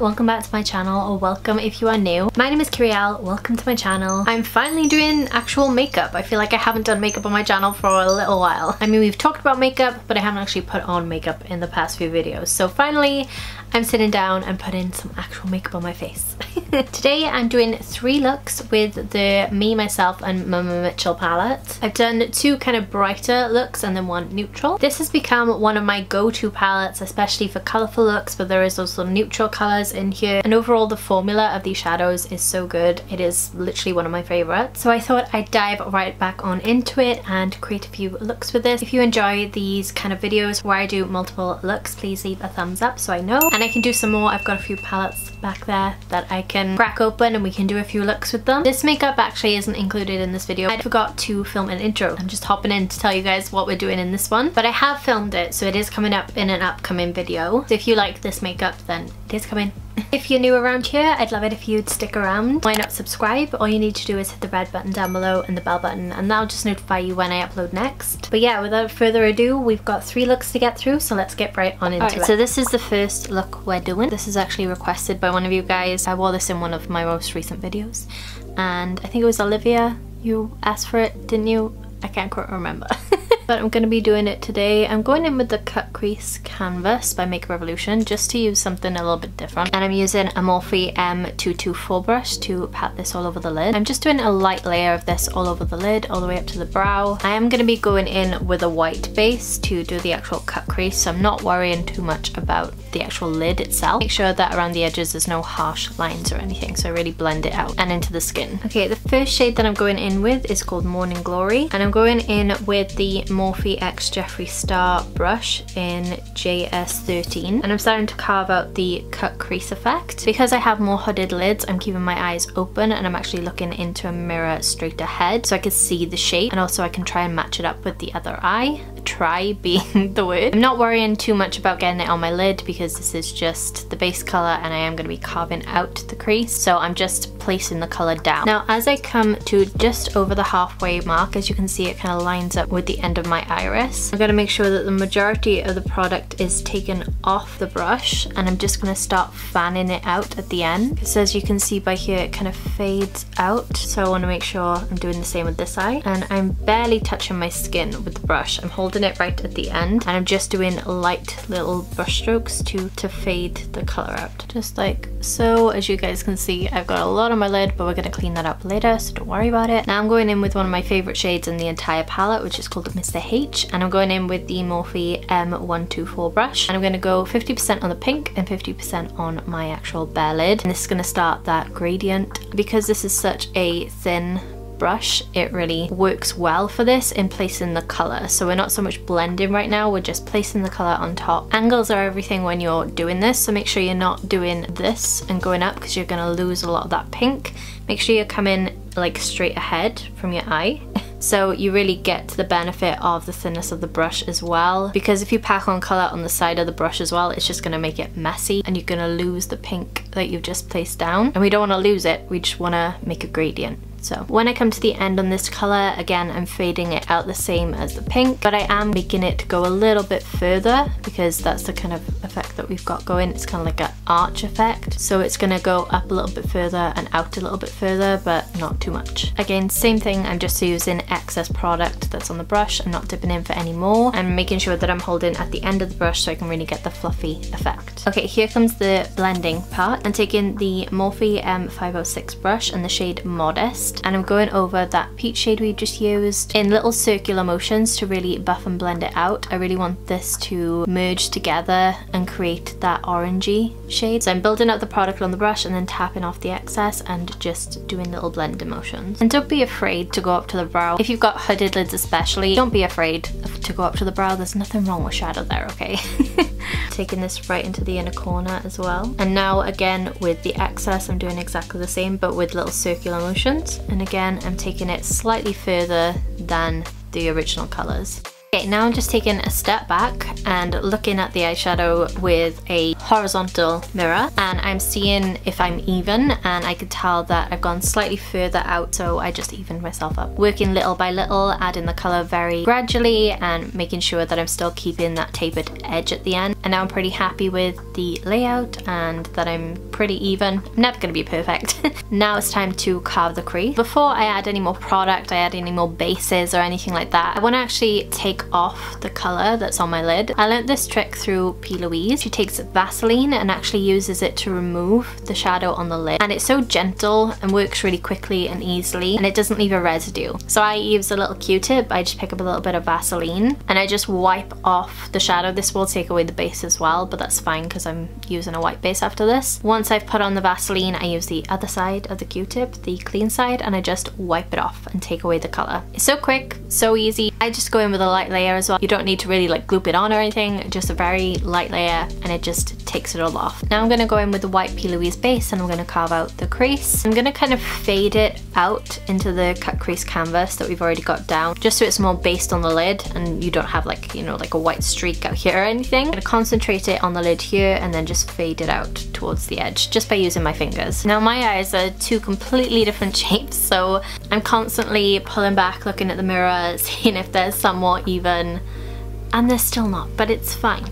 Welcome back to my channel, or welcome if you are new. My name is Kyrielle, welcome to my channel. I'm finally doing actual makeup. I feel like I haven't done makeup on my channel for a little while. I mean, we've talked about makeup, but I haven't actually put on makeup in the past few videos. So finally, I'm sitting down and putting some actual makeup on my face. Today I'm doing three looks with the Me, Myself and Mmmmitchell palette. I've done two kind of brighter looks and then one neutral. This has become one of my go-to palettes, especially for colourful looks, but there is also neutral colours in here. And overall the formula of these shadows is so good. It is literally one of my favourites. So I thought I'd dive right back on into it and create a few looks with this. If you enjoy these kind of videos where I do multiple looks, please leave a thumbs up so I know. And I can do some more. I've got a few palettes back there that I can crack open and we can do a few looks with them. This makeup actually isn't included in this video. I forgot to film an intro. I'm just hopping in to tell you guys what we're doing in this one. But I have filmed it so it is coming up in an upcoming video. So if you like this makeup then it is coming if you're new around here, I'd love it if you'd stick around. Why not subscribe? All you need to do is hit the red button down below and the bell button and that'll just notify you when I upload next. But yeah, without further ado, we've got three looks to get through, so let's get right on into right, it. So this is the first look we're doing. This is actually requested by one of you guys. I wore this in one of my most recent videos and I think it was Olivia you asked for it, didn't you? I can't quite remember. but I'm going to be doing it today. I'm going in with the Cut Crease Canvas by Make Revolution just to use something a little bit different. And I'm using a Morphe M224 brush to pat this all over the lid. I'm just doing a light layer of this all over the lid, all the way up to the brow. I am going to be going in with a white base to do the actual cut crease, so I'm not worrying too much about the actual lid itself. Make sure that around the edges there's no harsh lines or anything, so I really blend it out and into the skin. Okay, the first shade that I'm going in with is called Morning Glory, and I'm going in with the Morphe X Jeffree Star brush in JS13 and I'm starting to carve out the cut crease effect. Because I have more hooded lids I'm keeping my eyes open and I'm actually looking into a mirror straight ahead so I can see the shape and also I can try and match it up with the other eye try being the word. I'm not worrying too much about getting it on my lid because this is just the base colour and I am going to be carving out the crease so I'm just placing the colour down. Now as I come to just over the halfway mark as you can see it kind of lines up with the end of my iris. I'm going to make sure that the majority of the product is taken off the brush and I'm just going to start fanning it out at the end because as you can see by here it kind of fades out so I want to make sure I'm doing the same with this eye and I'm barely touching my skin with the brush. I'm holding it right at the end and I'm just doing light little brush strokes to, to fade the colour out. Just like so. As you guys can see, I've got a lot on my lid, but we're going to clean that up later, so don't worry about it. Now I'm going in with one of my favourite shades in the entire palette, which is called Mr. H, and I'm going in with the Morphe um, M124 brush, and I'm going to go 50% on the pink and 50% on my actual bare lid. And this is going to start that gradient. Because this is such a thin brush, it really works well for this in placing the colour. So we're not so much blending right now, we're just placing the colour on top. Angles are everything when you're doing this, so make sure you're not doing this and going up because you're going to lose a lot of that pink. Make sure you're coming like straight ahead from your eye. So you really get the benefit of the thinness of the brush as well. Because if you pack on colour on the side of the brush as well, it's just going to make it messy and you're going to lose the pink that you've just placed down. And we don't want to lose it, we just want to make a gradient. So when I come to the end on this colour, again, I'm fading it out the same as the pink, but I am making it go a little bit further because that's the kind of effect that we've got going. It's kind of like an arch effect. So it's going to go up a little bit further and out a little bit further, but not too much. Again, same thing, I'm just using excess product that's on the brush. I'm not dipping in for any more. I'm making sure that I'm holding at the end of the brush so I can really get the fluffy effect. Okay, here comes the blending part. I'm taking the Morphe um, M506 brush and the shade Modest and I'm going over that peach shade we just used in little circular motions to really buff and blend it out. I really want this to merge together and create that orangey shade. So I'm building up the product on the brush and then tapping off the excess and just doing little blend motions. And don't be afraid to go up to the brow. If you've got hooded lids especially, don't be afraid to go up to the brow. There's nothing wrong with shadow there, okay? Taking this right into the inner corner as well. And now again with the excess, I'm doing exactly the same but with little circular motions and again I'm taking it slightly further than the original colours. Okay, now I'm just taking a step back and looking at the eyeshadow with a horizontal mirror and I'm seeing if I'm even and I could tell that I've gone slightly further out so I just evened myself up. Working little by little, adding the colour very gradually and making sure that I'm still keeping that tapered edge at the end and now I'm pretty happy with the layout and that I'm pretty even. I'm never gonna be perfect. now it's time to carve the crease. Before I add any more product, I add any more bases or anything like that, I wanna actually take off the color that's on my lid. I learned this trick through P. Louise. She takes Vaseline and actually uses it to remove the shadow on the lid. And it's so gentle and works really quickly and easily and it doesn't leave a residue. So I use a little q-tip, I just pick up a little bit of Vaseline and I just wipe off the shadow. This will take away the base as well, but that's fine because I'm using a white base after this. Once I've put on the Vaseline, I use the other side of the q-tip, the clean side, and I just wipe it off and take away the color. It's so quick, so easy. I just go in with a light layer as well. You don't need to really like gloop it on or anything, just a very light layer and it just takes it all off. Now I'm gonna go in with the white P. Louise base and I'm gonna carve out the crease. I'm gonna kind of fade it out into the cut crease canvas that we've already got down, just so it's more based on the lid and you don't have like, you know, like a white streak out here or anything. Concentrate it on the lid here and then just fade it out towards the edge, just by using my fingers. Now my eyes are two completely different shapes, so I'm constantly pulling back, looking at the mirror, seeing if they're somewhat even, and they're still not, but it's fine.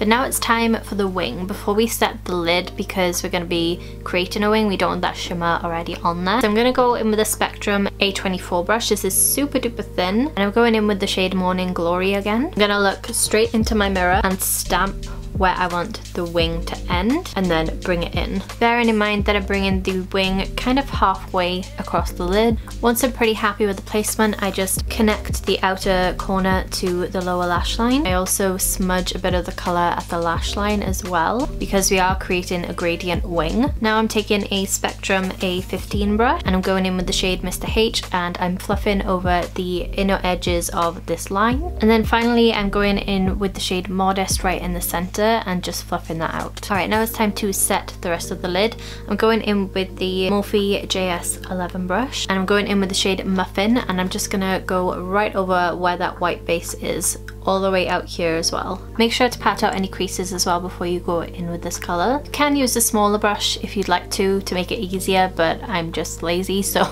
But now it's time for the wing before we set the lid because we're going to be creating a wing. We don't want that shimmer already on there. So I'm going to go in with a Spectrum A24 brush. This is super duper thin and I'm going in with the shade Morning Glory again. I'm going to look straight into my mirror and stamp where I want the wing to end and then bring it in. Bearing in mind that I'm bringing the wing kind of halfway across the lid. Once I'm pretty happy with the placement, I just connect the outer corner to the lower lash line. I also smudge a bit of the colour at the lash line as well because we are creating a gradient wing. Now I'm taking a Spectrum A15 brush and I'm going in with the shade Mr. H and I'm fluffing over the inner edges of this line. And then finally I'm going in with the shade Modest right in the centre and just fluffing that out. Alright, now it's time to set the rest of the lid. I'm going in with the Morphe JS11 brush and I'm going in with the shade Muffin and I'm just gonna go right over where that white base is all the way out here as well. Make sure to pat out any creases as well before you go in with this colour. You can use a smaller brush if you'd like to, to make it easier, but I'm just lazy, so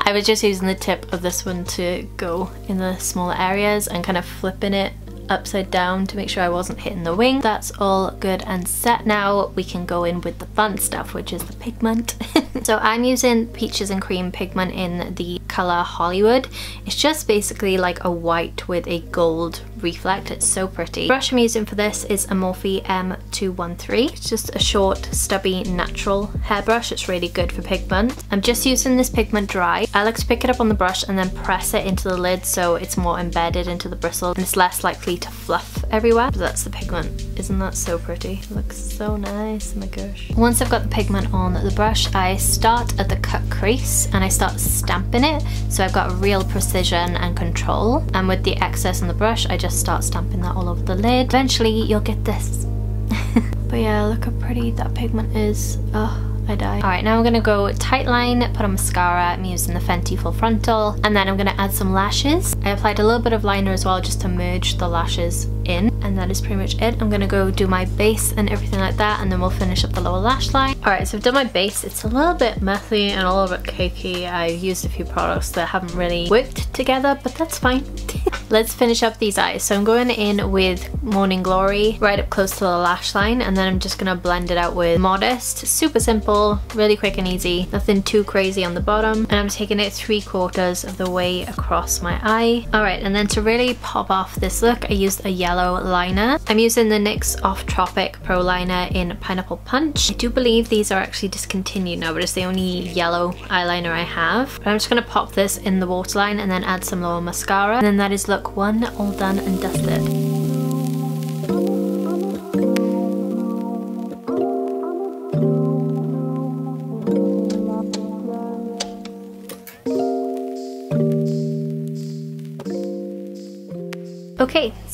I was just using the tip of this one to go in the smaller areas and kind of flipping it upside down to make sure I wasn't hitting the wing. That's all good and set. Now we can go in with the fun stuff, which is the pigment. so I'm using Peaches and Cream pigment in the color Hollywood. It's just basically like a white with a gold reflect. It's so pretty. The brush I'm using for this is a Morphe M213. It's just a short, stubby, natural hairbrush. It's really good for pigment. I'm just using this pigment dry. I like to pick it up on the brush and then press it into the lid so it's more embedded into the bristle and it's less likely to fluff everywhere. But that's the pigment. Isn't that so pretty? It looks so nice, oh my gosh. Once I've got the pigment on the brush, I start at the cut crease and I start stamping it. So I've got real precision and control. And with the excess on the brush, I just start stamping that all over the lid. Eventually you'll get this. but yeah, look how pretty that pigment is. Oh. I die. Alright, now I'm gonna go tight line, put on mascara. I'm using the Fenty Full Frontal. And then I'm gonna add some lashes. I applied a little bit of liner as well just to merge the lashes in. And that is pretty much it. I'm gonna go do my base and everything like that. And then we'll finish up the lower lash line. Alright, so I've done my base. It's a little bit messy and a little bit cakey. I've used a few products that haven't really worked together, but that's fine. Let's finish up these eyes. So I'm going in with Morning Glory right up close to the lash line and then I'm just gonna blend it out with Modest. Super simple, really quick and easy. Nothing too crazy on the bottom. And I'm taking it three quarters of the way across my eye. Alright, and then to really pop off this look, I used a yellow liner. I'm using the NYX Off Tropic Pro Liner in Pineapple Punch. I do believe these are actually discontinued now, but it's the only yellow eyeliner I have. But I'm just gonna pop this in the waterline and then add some lower mascara. And then that is look one all done and dusted.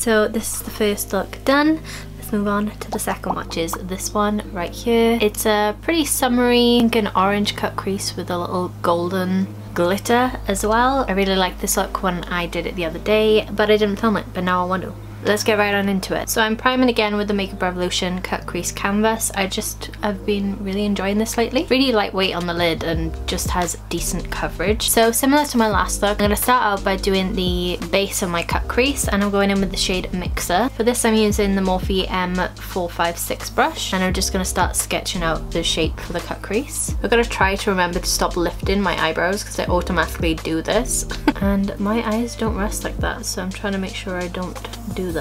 So this is the first look done. Let's move on to the second which is this one right here. It's a pretty summery pink and orange cut crease with a little golden glitter as well. I really like this look when I did it the other day, but I didn't film it, but now I want to. Let's get right on into it. So I'm priming again with the Makeup Revolution Cut Crease Canvas. I just, I've been really enjoying this lately. Really lightweight on the lid and just has decent coverage. So similar to my last look, I'm going to start out by doing the base of my cut crease and I'm going in with the shade Mixer. For this I'm using the Morphe M456 brush and I'm just going to start sketching out the shape for the cut crease. I've going to try to remember to stop lifting my eyebrows because I automatically do this. and my eyes don't rest like that so I'm trying to make sure I don't do that.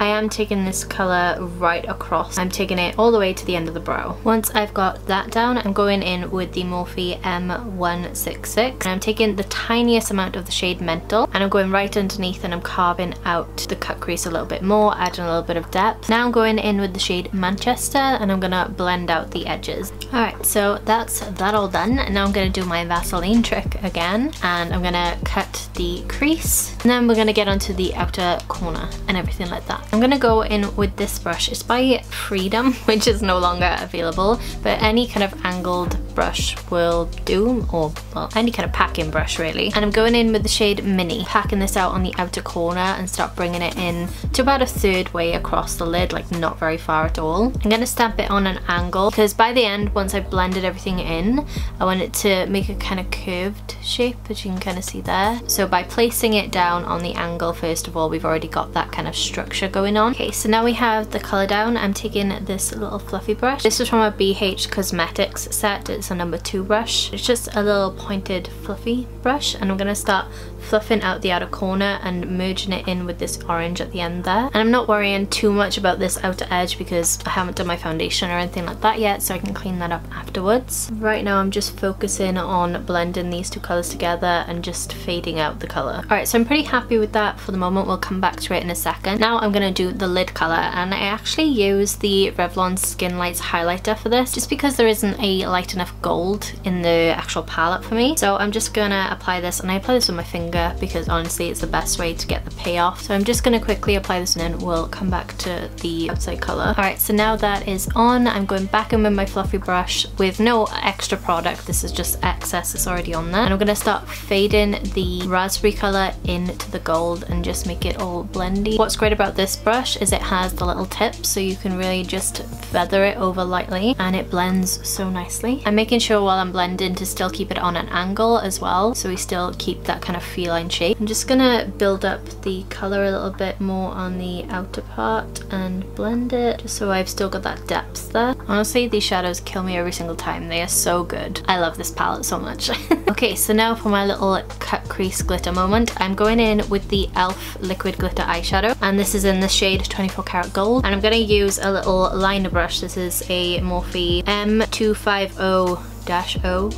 I am taking this colour right across. I'm taking it all the way to the end of the brow. Once I've got that down, I'm going in with the Morphe M166 and I'm taking the tiniest amount of the shade Mental and I'm going right underneath and I'm carving out the cut crease a little bit more, adding a little bit of depth. Now I'm going in with the shade Manchester and I'm gonna blend out the edges. Alright, so that's that all done. Now I'm gonna do my Vaseline trick again and I'm gonna cut the crease and then we're gonna get onto the outer corner and everything like that. I'm gonna go in with this brush. It's by Freedom, which is no longer available, but any kind of angled brush will do, or well, any kind of packing brush really. And I'm going in with the shade Mini, packing this out on the outer corner and start bringing it in to about a third way across the lid, like not very far at all. I'm gonna stamp it on an angle because by the end, once I've blended everything in, I want it to make a kind of curved shape, as you can kind of see there. So by placing it down on the angle, first of all, we've already got that kind of structure going on. Okay, so now we have the colour down. I'm taking this little fluffy brush. This is from a BH Cosmetics set. It's a number two brush. It's just a little pointed fluffy brush and I'm going to start fluffing out the outer corner and merging it in with this orange at the end there. And I'm not worrying too much about this outer edge because I haven't done my foundation or anything like that yet so I can clean that up afterwards. Right now I'm just focusing on blending these two colours together and just fading out the colour. Alright so I'm pretty happy with that for the moment. We'll come back to it in a second. Now I'm going to do the lid colour and I actually use the Revlon Skin Lights highlighter for this just because there isn't a light enough gold in the actual palette for me. So I'm just going to apply this and I apply this with my finger because honestly it's the best way to get the payoff. So I'm just going to quickly apply this and then we'll come back to the outside colour. Alright, so now that is on, I'm going back in with my fluffy brush with no extra product. This is just excess that's already on there. And I'm going to start fading the raspberry colour into the gold and just make it all blendy. What's great about this brush is it has the little tips so you can really just feather it over lightly and it blends so nicely. I'm making sure while I'm blending to still keep it on an angle as well so we still keep that kind of feline shape. I'm just gonna build up the colour a little bit more on the outer part and blend it just so I've still got that depth there. Honestly, these shadows kill me every single time. They are so good. I love this palette so much. okay, so now for my little cut crease glitter moment, I'm going in with the e.l.f. liquid glitter eyeshadow and this is in the shade 24 karat gold and I'm gonna use a little liner brush. This is a Morphe M250-O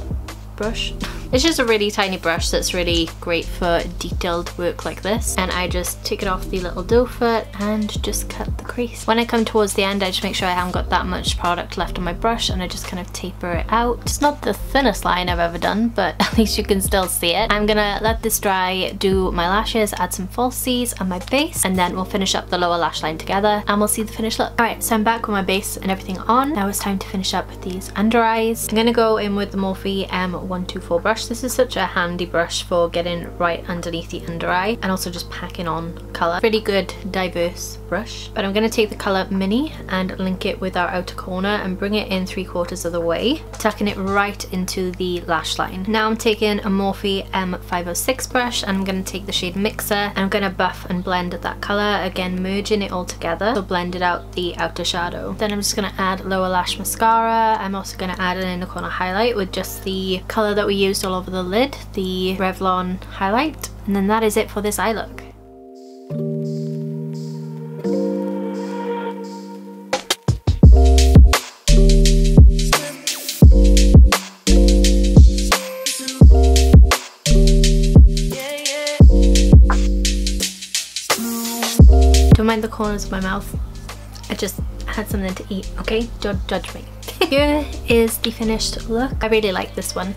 brush. It's just a really tiny brush that's really great for detailed work like this. And I just take it off the little doe foot and just cut the crease. When I come towards the end, I just make sure I haven't got that much product left on my brush and I just kind of taper it out. It's not the thinnest line I've ever done, but at least you can still see it. I'm gonna let this dry, do my lashes, add some falsies and my base, and then we'll finish up the lower lash line together and we'll see the finished look. Alright, so I'm back with my base and everything on. Now it's time to finish up these under eyes. I'm gonna go in with the Morphe M124 brush brush. This is such a handy brush for getting right underneath the under eye and also just packing on colour. Pretty good diverse brush. But I'm going to take the colour Mini and link it with our outer corner and bring it in three quarters of the way, tucking it right into the lash line. Now I'm taking a Morphe M506 brush and I'm going to take the shade Mixer and I'm going to buff and blend that colour, again merging it all together to blend it out the outer shadow. Then I'm just going to add lower lash mascara. I'm also going to add an inner corner highlight with just the colour that we used over the lid, the Revlon highlight. And then that is it for this eye look. Don't mind the corners of my mouth. I just had something to eat, okay? Don't judge me. Here is the finished look. I really like this one.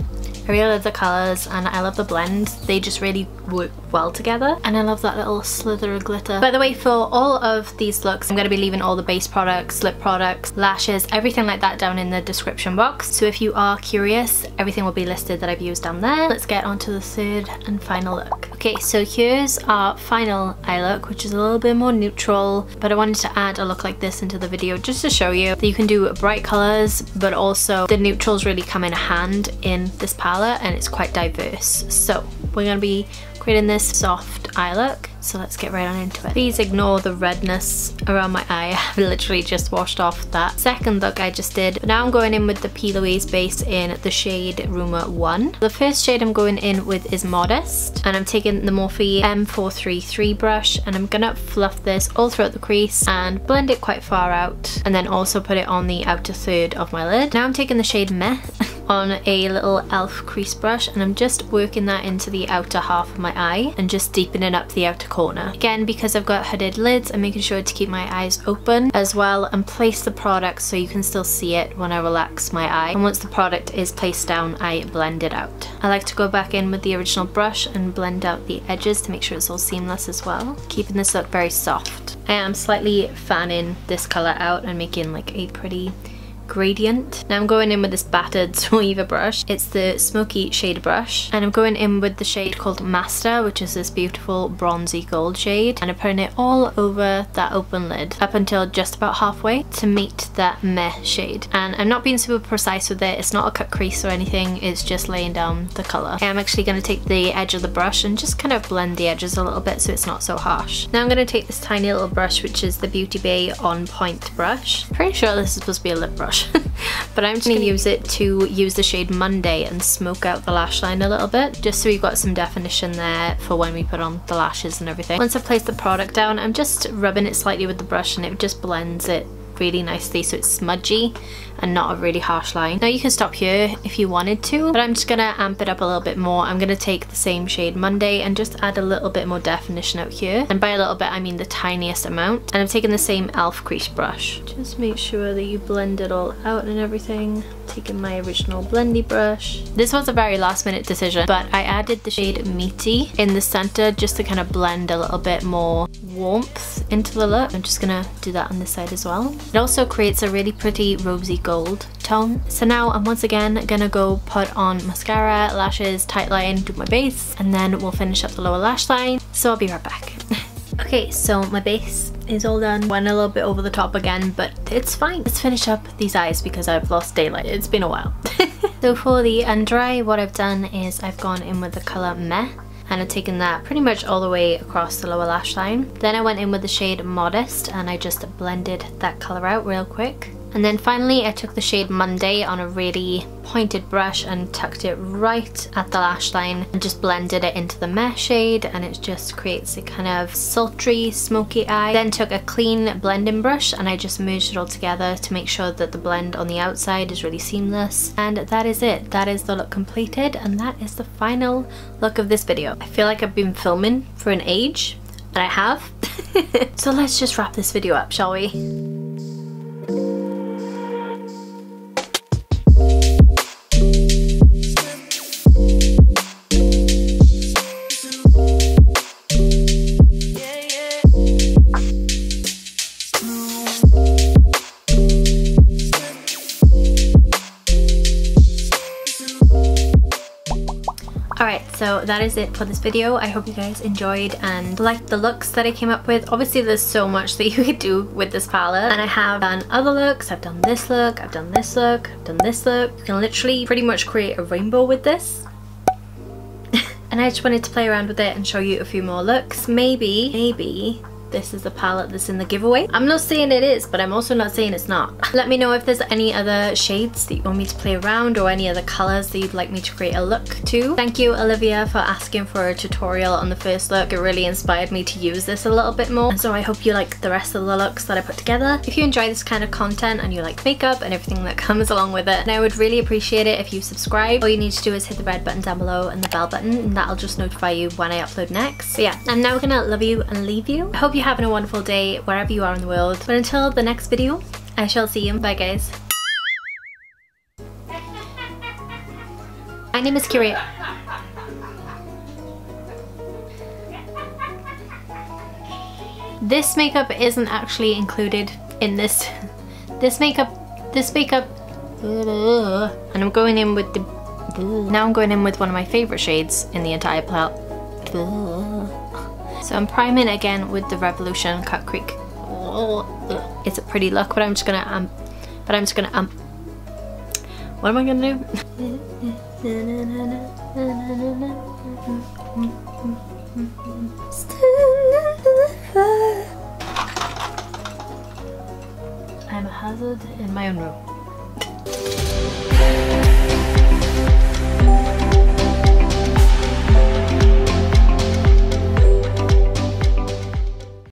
I really love the colours and I love the blend. They just really work well together. And I love that little slither of glitter. By the way, for all of these looks, I'm going to be leaving all the base products, lip products, lashes, everything like that down in the description box. So if you are curious, everything will be listed that I've used down there. Let's get on to the third and final look. Okay, so here's our final eye look, which is a little bit more neutral, but I wanted to add a look like this into the video just to show you that you can do bright colors, but also the neutrals really come in hand in this palette and it's quite diverse. So we're gonna be creating this soft eye look. So let's get right on into it. Please ignore the redness around my eye. I've literally just washed off that second look I just did. Now I'm going in with the P. Louise base in the shade Rumor 1. The first shade I'm going in with is Modest. And I'm taking the Morphe M433 brush and I'm gonna fluff this all throughout the crease and blend it quite far out. And then also put it on the outer third of my lid. Now I'm taking the shade Meh on a little e.l.f. crease brush and I'm just working that into the outer half of my eye and just deepening up the outer corner. Again, because I've got hooded lids, I'm making sure to keep my eyes open as well and place the product so you can still see it when I relax my eye. And once the product is placed down, I blend it out. I like to go back in with the original brush and blend out the edges to make sure it's all seamless as well, keeping this look very soft. I am slightly fanning this colour out and making like a pretty gradient. Now I'm going in with this battered Zoeva brush. It's the smoky shade brush and I'm going in with the shade called Master which is this beautiful bronzy gold shade and I'm putting it all over that open lid up until just about halfway to meet that meh shade. And I'm not being super precise with it, it's not a cut crease or anything, it's just laying down the colour. I'm actually going to take the edge of the brush and just kind of blend the edges a little bit so it's not so harsh. Now I'm going to take this tiny little brush which is the Beauty Bay On Point brush. Pretty sure this is supposed to be a lip brush but I'm just going to use it to use the shade Monday and smoke out the lash line a little bit just so we've got some definition there for when we put on the lashes and everything. Once I've placed the product down I'm just rubbing it slightly with the brush and it just blends it really nicely so it's smudgy and not a really harsh line. Now you can stop here if you wanted to, but I'm just gonna amp it up a little bit more. I'm gonna take the same shade Monday and just add a little bit more definition out here. And by a little bit, I mean the tiniest amount. And I'm taking the same e.l.f. crease brush. Just make sure that you blend it all out and everything. Taking my original blendy brush. This was a very last minute decision, but I added the shade Meaty in the center just to kind of blend a little bit more warmth into the look. I'm just gonna do that on this side as well. It also creates a really pretty rosy gold tone. So now I'm once again gonna go put on mascara, lashes, tight line, do my base, and then we'll finish up the lower lash line. So I'll be right back. okay, so my base is all done. Went a little bit over the top again, but it's fine. Let's finish up these eyes because I've lost daylight. It's been a while. so for the under eye, what I've done is I've gone in with the colour Meh and I've taken that pretty much all the way across the lower lash line. Then I went in with the shade Modest and I just blended that colour out real quick. And then finally I took the shade Monday on a really pointed brush and tucked it right at the lash line and just blended it into the Meh shade and it just creates a kind of sultry smoky eye. Then took a clean blending brush and I just merged it all together to make sure that the blend on the outside is really seamless and that is it. That is the look completed and that is the final look of this video. I feel like I've been filming for an age and I have. so let's just wrap this video up shall we? So that is it for this video. I hope you guys enjoyed and liked the looks that I came up with. Obviously there's so much that you could do with this palette and I have done other looks. I've done this look, I've done this look, I've done this look. You can literally pretty much create a rainbow with this. and I just wanted to play around with it and show you a few more looks. Maybe, maybe this is the palette that's in the giveaway. I'm not saying it is, but I'm also not saying it's not. Let me know if there's any other shades that you want me to play around or any other colors that you'd like me to create a look to. Thank you, Olivia, for asking for a tutorial on the first look. It really inspired me to use this a little bit more. And so I hope you like the rest of the looks that I put together. If you enjoy this kind of content and you like makeup and everything that comes along with it, I would really appreciate it if you subscribe. All you need to do is hit the red button down below and the bell button and that'll just notify you when I upload next. So yeah, I'm now gonna love you and leave you. I hope you having a wonderful day wherever you are in the world. But until the next video, I shall see you. Bye guys. My name is Kyrielle. This makeup isn't actually included in this. This makeup, this makeup, and I'm going in with the, now I'm going in with one of my favorite shades in the entire palette So I'm priming again with the Revolution Cut Creek. It's a pretty look, but I'm just gonna um, but I'm just gonna um. What am I gonna do? I'm a hazard in my own room.